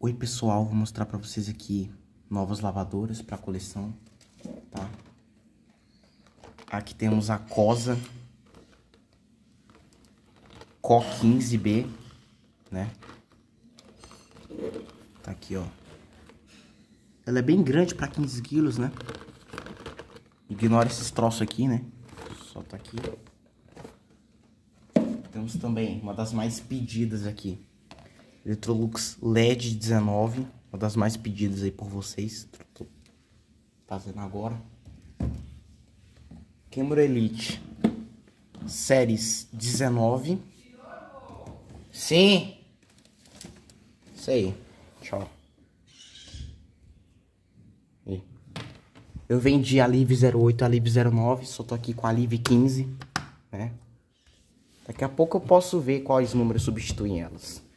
Oi pessoal, vou mostrar pra vocês aqui novas lavadoras pra coleção, tá? Aqui temos a Cosa Co 15B, né? Tá aqui, ó. Ela é bem grande pra 15 quilos, né? Ignora esses troços aqui, né? Só tá aqui. Temos também uma das mais pedidas aqui. Electrolux LED 19, uma das mais pedidas aí por vocês. Tô fazendo agora. Camera Elite Séries 19. Sim. Isso aí. Tchau. Eu vendi a Live 08 a Live 09, só tô aqui com a Live 15, né? Daqui a pouco eu posso ver quais números substituem elas.